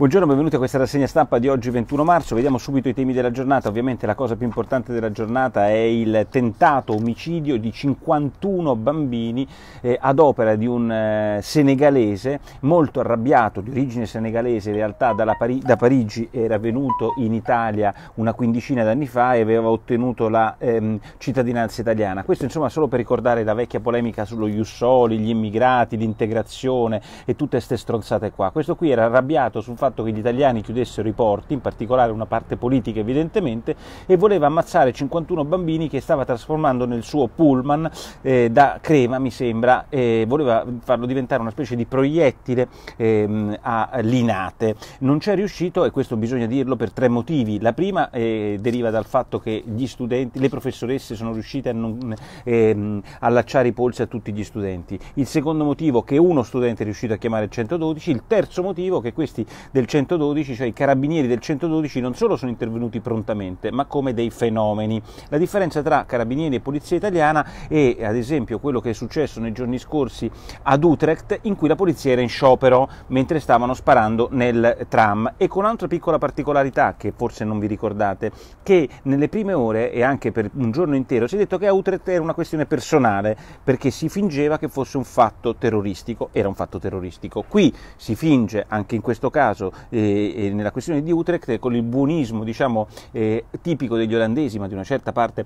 Buongiorno, benvenuti a questa rassegna stampa di oggi 21 marzo. Vediamo subito i temi della giornata. Ovviamente la cosa più importante della giornata è il tentato omicidio di 51 bambini eh, ad opera di un eh, senegalese molto arrabbiato, di origine senegalese, in realtà Pari- da Parigi era venuto in Italia una quindicina d'anni fa e aveva ottenuto la ehm, cittadinanza italiana. Questo insomma solo per ricordare la vecchia polemica sullo Jussoli, gli immigrati, l'integrazione e tutte queste stronzate qua. Questo qui era arrabbiato sul fatto fatto che gli italiani chiudessero i porti, in particolare una parte politica evidentemente, e voleva ammazzare 51 bambini che stava trasformando nel suo pullman eh, da crema, mi sembra, e voleva farlo diventare una specie di proiettile eh, a linate. Non c'è riuscito e questo bisogna dirlo per tre motivi. La prima eh, deriva dal fatto che gli studenti, le professoresse sono riuscite a non ehm, allacciare i polsi a tutti gli studenti. Il secondo motivo che uno studente è riuscito a chiamare il 112, il terzo motivo che questi del 112, cioè i carabinieri del 112 non solo sono intervenuti prontamente, ma come dei fenomeni. La differenza tra carabinieri e polizia italiana è ad esempio quello che è successo nei giorni scorsi ad Utrecht in cui la polizia era in sciopero mentre stavano sparando nel tram e con un'altra piccola particolarità che forse non vi ricordate, che nelle prime ore e anche per un giorno intero si è detto che a Utrecht era una questione personale perché si fingeva che fosse un fatto terroristico, era un fatto terroristico. Qui si finge anche in questo caso eh, nella questione di Utrecht con il buonismo diciamo, eh, tipico degli olandesi, ma di una certa parte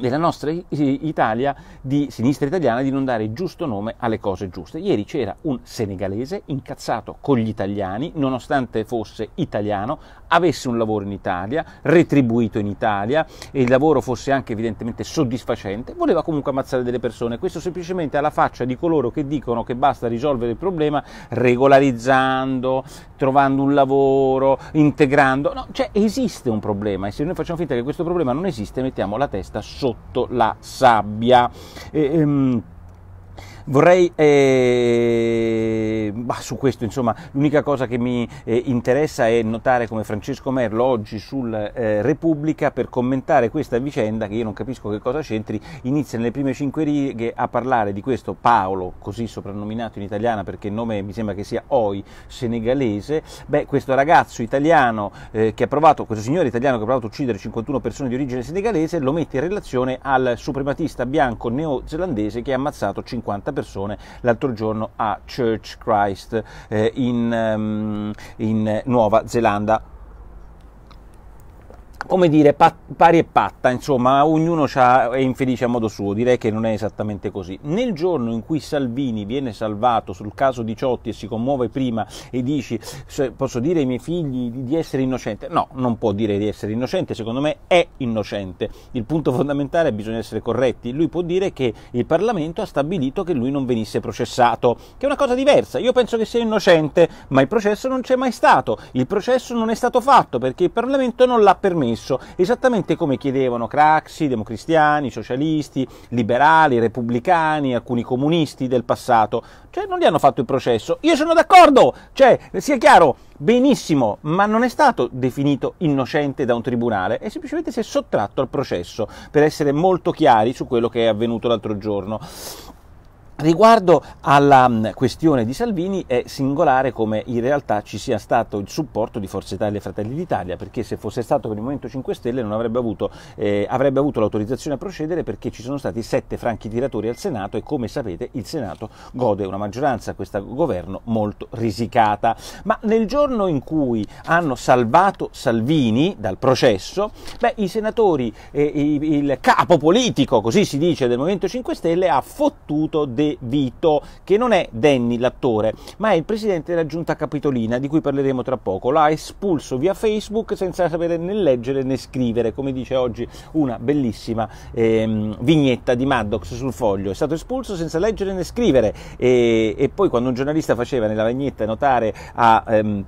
della nostra Italia di sinistra italiana di non dare giusto nome alle cose giuste. Ieri c'era un senegalese incazzato con gli italiani, nonostante fosse italiano, avesse un lavoro in Italia, retribuito in Italia e il lavoro fosse anche evidentemente soddisfacente, voleva comunque ammazzare delle persone. Questo semplicemente alla faccia di coloro che dicono che basta risolvere il problema regolarizzando, trovando un lavoro, integrando. No, cioè esiste un problema e se noi facciamo finta che questo problema non esiste, mettiamo la testa sotto la sabbia. E, ehm, vorrei eh, bah, su questo insomma l'unica cosa che mi eh, interessa è notare come Francesco Merlo oggi sul eh, Repubblica per commentare questa vicenda che io non capisco che cosa c'entri. Inizia nelle prime cinque righe a parlare di questo Paolo così soprannominato in italiana perché il nome mi sembra che sia Oi senegalese. Beh questo ragazzo italiano eh, che ha provato questo signore italiano che ha provato a uccidere 51 persone di origine senegalese lo mette in relazione al suprematista bianco neozelandese che ha ammazzato 50 persone l'altro giorno a Church Christ eh, in, um, in Nuova Zelanda come dire, pari e patta, insomma, ognuno è infelice a modo suo, direi che non è esattamente così. Nel giorno in cui Salvini viene salvato sul caso di Ciotti e si commuove prima e dici posso dire ai miei figli di essere innocente? No, non può dire di essere innocente, secondo me è innocente. Il punto fondamentale è bisogna essere corretti. Lui può dire che il Parlamento ha stabilito che lui non venisse processato, che è una cosa diversa. Io penso che sia innocente, ma il processo non c'è mai stato. Il processo non è stato fatto perché il Parlamento non l'ha permesso stesso, esattamente come chiedevano Craxi, democristiani, socialisti, liberali, repubblicani, alcuni comunisti del passato. Cioè non gli hanno fatto il processo. Io sono d'accordo, cioè sia chiaro, benissimo, ma non è stato definito innocente da un tribunale, e semplicemente si è sottratto al processo, per essere molto chiari su quello che è avvenuto l'altro giorno. Riguardo alla mm, questione di Salvini è singolare come in realtà ci sia stato il supporto di Forza Italia e Fratelli d'Italia, perché se fosse stato per il Movimento 5 Stelle non avrebbe avuto, eh, avrebbe avuto l'autorizzazione a procedere perché ci sono stati sette franchi tiratori al Senato e come sapete il Senato gode una maggioranza a questo governo molto risicata. Ma nel giorno in cui hanno salvato Salvini dal processo, beh, i senatori, eh, il capo politico, così si dice, del Movimento 5 Stelle ha fottuto dei Vito, che non è Danny l'attore, ma è il presidente della giunta capitolina, di cui parleremo tra poco. L'ha espulso via Facebook senza sapere né leggere né scrivere, come dice oggi una bellissima ehm, vignetta di Maddox sul foglio. È stato espulso senza leggere né scrivere e, e poi quando un giornalista faceva nella vignetta notare a... Ehm,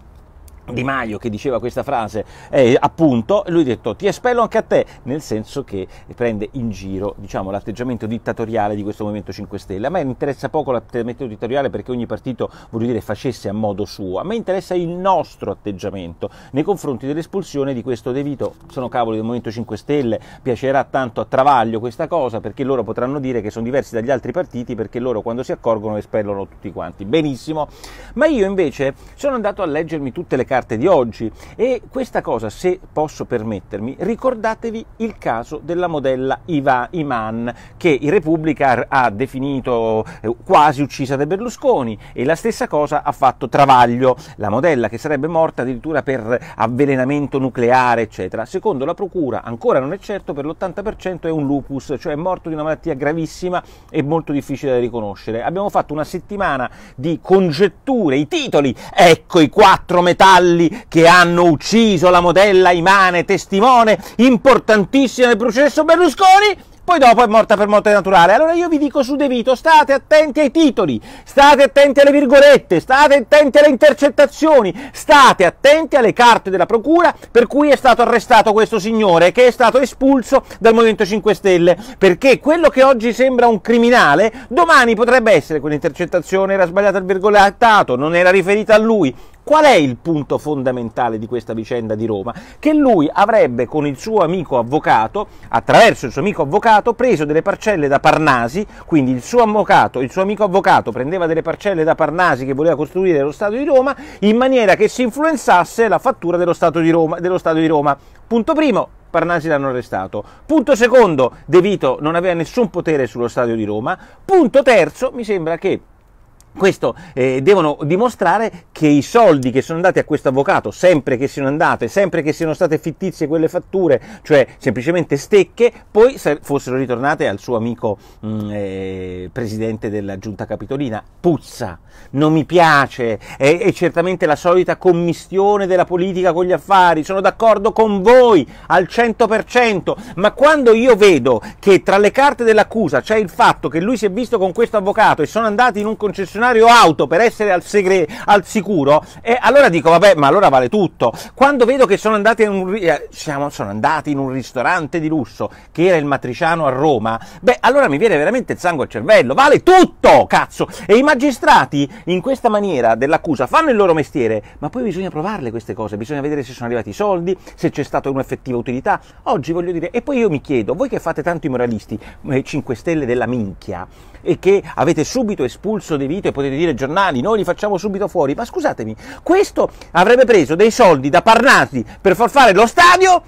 di Maio che diceva questa frase, eh, appunto, lui ha detto ti espello anche a te, nel senso che prende in giro diciamo, l'atteggiamento dittatoriale di questo Movimento 5 Stelle. A me interessa poco l'atteggiamento dittatoriale perché ogni partito, voglio dire, facesse a modo suo, a me interessa il nostro atteggiamento nei confronti dell'espulsione di questo De Vito. Sono cavoli del Movimento 5 Stelle, piacerà tanto a Travaglio questa cosa perché loro potranno dire che sono diversi dagli altri partiti perché loro quando si accorgono espellono tutti quanti. Benissimo, ma io invece sono andato a leggermi tutte le carte carte di oggi. E questa cosa, se posso permettermi, ricordatevi il caso della modella Iva Iman, che in Repubblica ha definito eh, quasi uccisa da Berlusconi, e la stessa cosa ha fatto Travaglio, la modella che sarebbe morta addirittura per avvelenamento nucleare, eccetera. Secondo la Procura, ancora non è certo, per l'80% è un lupus, cioè è morto di una malattia gravissima e molto difficile da riconoscere. Abbiamo fatto una settimana di congetture, i titoli, ecco i quattro metalli che hanno ucciso la modella Imane, testimone importantissima del processo Berlusconi, poi dopo è morta per morte naturale. Allora io vi dico su De Vito, state attenti ai titoli, state attenti alle virgolette, state attenti alle intercettazioni, state attenti alle carte della procura per cui è stato arrestato questo signore che è stato espulso dal Movimento 5 Stelle, perché quello che oggi sembra un criminale, domani potrebbe essere quell'intercettazione era sbagliata il virgolettato, non era riferita a lui, Qual è il punto fondamentale di questa vicenda di Roma? Che lui avrebbe con il suo amico avvocato, attraverso il suo amico avvocato, preso delle parcelle da Parnasi, quindi il suo avvocato, il suo amico avvocato prendeva delle parcelle da Parnasi che voleva costruire lo Stato di Roma in maniera che si influenzasse la fattura dello Stato di Roma. Stato di Roma. Punto primo, Parnasi l'hanno arrestato. Punto secondo, De Vito non aveva nessun potere sullo stadio di Roma. Punto terzo, mi sembra che questo eh, devono dimostrare che i soldi che sono andati a questo avvocato, sempre che siano andate, sempre che siano state fittizie quelle fatture, cioè semplicemente stecche, poi fossero ritornate al suo amico mh, mm, eh, presidente della giunta capitolina. Puzza, non mi piace, è, è certamente la solita commistione della politica con gli affari, sono d'accordo con voi al 100%, ma quando io vedo che tra le carte dell'accusa c'è il fatto che lui si è visto con questo avvocato e sono andati in un concessionario auto per essere al, segre, al sicuro, e allora dico, vabbè, ma allora vale tutto. Quando vedo che sono andati, in un, eh, siamo, sono andati in un ristorante di lusso, che era il Matriciano a Roma, beh, allora mi viene veramente il sangue al cervello, vale tutto, cazzo! E i magistrati, in questa maniera dell'accusa, fanno il loro mestiere, ma poi bisogna provarle queste cose, bisogna vedere se sono arrivati i soldi, se c'è stata un'effettiva utilità. Oggi voglio dire, e poi io mi chiedo, voi che fate tanto i moralisti, 5 eh, Stelle della minchia, e che avete subito espulso De Vito e potete dire giornali, noi li facciamo subito fuori, ma scusatemi, questo avrebbe preso dei soldi da Parnasi per far fare lo stadio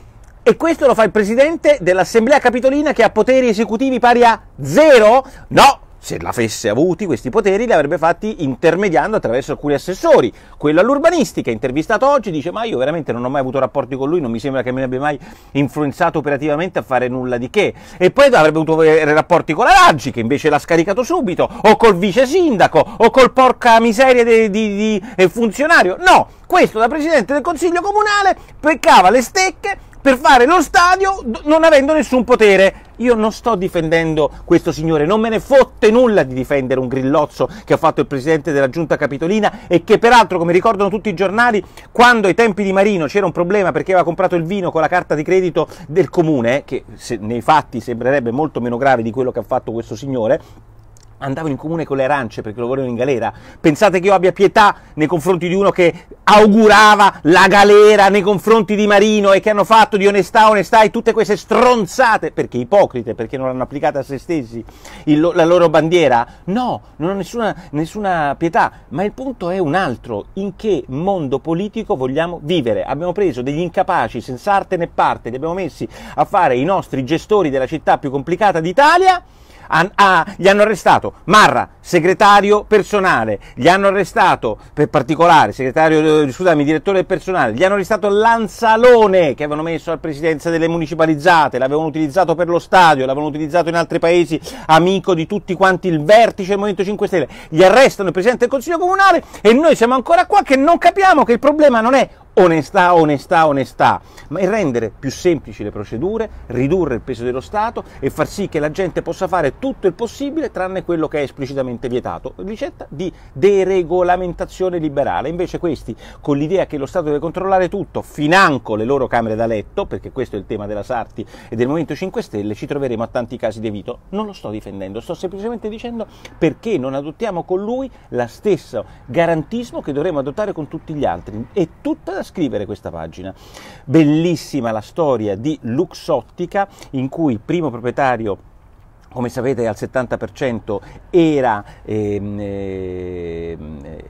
e questo lo fa il presidente dell'Assemblea Capitolina che ha poteri esecutivi pari a zero? No, se l'avesse avuti questi poteri li avrebbe fatti intermediando attraverso alcuni assessori. Quello all'urbanistica, intervistato oggi, dice ma io veramente non ho mai avuto rapporti con lui, non mi sembra che mi abbia mai influenzato operativamente a fare nulla di che. E poi avrebbe avuto rapporti con la Raggi, che invece l'ha scaricato subito, o col vice sindaco, o col porca miseria di, di, di eh, funzionario. No, questo da Presidente del Consiglio Comunale peccava le stecche per fare lo stadio non avendo nessun potere. Io non sto difendendo questo signore, non me ne fotte nulla di difendere un grillozzo che ha fatto il presidente della giunta capitolina e che peraltro, come ricordano tutti i giornali, quando ai tempi di Marino c'era un problema perché aveva comprato il vino con la carta di credito del comune, che nei fatti sembrerebbe molto meno grave di quello che ha fatto questo signore, andavano in comune con le arance perché lo volevano in galera. Pensate che io abbia pietà nei confronti di uno che augurava la galera nei confronti di Marino e che hanno fatto di onestà, onestà e tutte queste stronzate, perché ipocrite, perché non hanno applicato a se stessi il, la loro bandiera? No, non ho nessuna, nessuna pietà, ma il punto è un altro, in che mondo politico vogliamo vivere? Abbiamo preso degli incapaci senza arte né parte, li abbiamo messi a fare i nostri gestori della città più complicata d'Italia, Ah, gli hanno arrestato. Marra, segretario personale, gli hanno arrestato, per particolare, segretario, eh, scusami, direttore personale, gli hanno arrestato Lanzalone che avevano messo al presidenza delle municipalizzate, l'avevano utilizzato per lo stadio, l'avevano utilizzato in altri paesi, amico di tutti quanti il vertice del Movimento 5 Stelle, gli arrestano il presidente del Consiglio Comunale e noi siamo ancora qua che non capiamo che il problema non è onestà, onestà, onestà, ma il rendere più semplici le procedure, ridurre il peso dello Stato e far sì che la gente possa fare tutto il possibile tranne quello che è esplicitamente vietato. Ricetta di deregolamentazione liberale. Invece questi, con l'idea che lo Stato deve controllare tutto, financo le loro camere da letto, perché questo è il tema della Sarti e del Movimento 5 Stelle, ci troveremo a tanti casi di evito. Non lo sto difendendo, sto semplicemente dicendo perché non adottiamo con lui la stessa garantismo che dovremmo adottare con tutti gli altri. E tutta la scrivere questa pagina. Bellissima la storia di Luxottica in cui il primo proprietario come sapete al 70% era ehm, eh,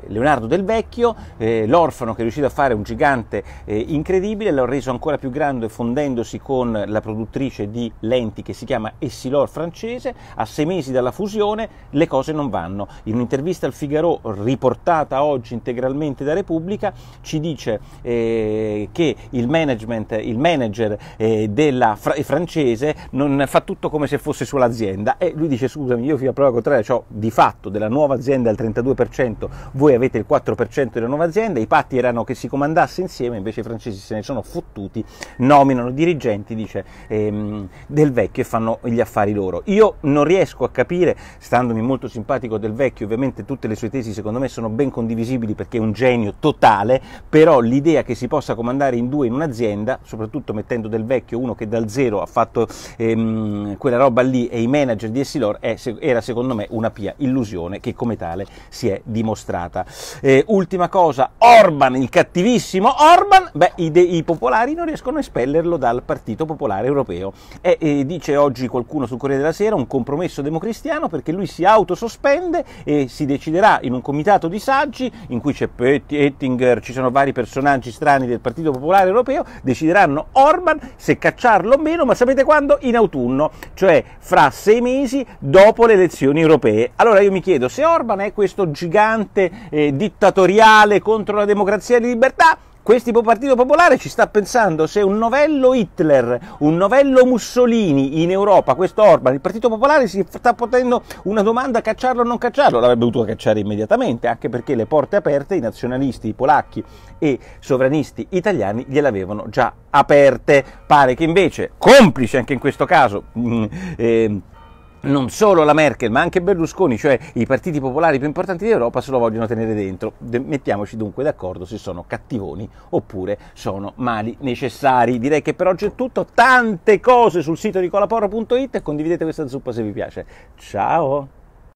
Leonardo Del Vecchio, eh, l'orfano che è riuscito a fare un gigante eh, incredibile, l'ha reso ancora più grande fondendosi con la produttrice di lenti che si chiama Essilor francese, a sei mesi dalla fusione le cose non vanno. In un'intervista al Figaro riportata oggi integralmente da Repubblica ci dice eh, che il management, il manager eh, della fra- francese non fa tutto come se fosse sua l'azienda azienda e lui dice scusami io fino a prova contraria ho di fatto della nuova azienda il 32%, voi avete il 4% della nuova azienda, i patti erano che si comandasse insieme, invece i francesi se ne sono fottuti, nominano dirigenti, dice, ehm, del vecchio e fanno gli affari loro. Io non riesco a capire, standomi molto simpatico del vecchio, ovviamente tutte le sue tesi secondo me sono ben condivisibili perché è un genio totale, però l'idea che si possa comandare in due in un'azienda, soprattutto mettendo del vecchio uno che dal zero ha fatto ehm, quella roba lì e i manager di Essilor è, era secondo me una pia illusione che come tale si è dimostrata. Eh, ultima cosa, Orban, il cattivissimo Orban, beh, i, de, i, popolari non riescono a espellerlo dal Partito Popolare Europeo. E, e dice oggi qualcuno sul Corriere della Sera un compromesso democristiano perché lui si autosospende e si deciderà in un comitato di saggi in cui c'è Ettinger, ci sono vari personaggi strani del Partito Popolare Europeo, decideranno Orban se cacciarlo o meno, ma sapete quando? In autunno, cioè fra sei mesi dopo le elezioni europee. Allora io mi chiedo se Orban è questo gigante eh, dittatoriale contro la democrazia e la libertà, questo Partito Popolare ci sta pensando se un novello Hitler, un novello Mussolini in Europa, questo Orban, il Partito Popolare si sta potendo una domanda cacciarlo o non cacciarlo, l'avrebbe dovuto cacciare immediatamente, anche perché le porte aperte i nazionalisti i polacchi e sovranisti italiani gliel'avevano già aperte. Pare che invece, complice anche in questo caso, eh, non solo la Merkel, ma anche Berlusconi, cioè i partiti popolari più importanti d'Europa, se lo vogliono tenere dentro. Mettiamoci dunque d'accordo se sono cattivoni oppure sono mali necessari. Direi che per oggi è tutto. Tante cose sul sito di colaporro.it e condividete questa zuppa se vi piace. Ciao!